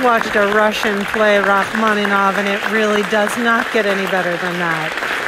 just watched a Russian play Rachmaninoff, and it really does not get any better than that.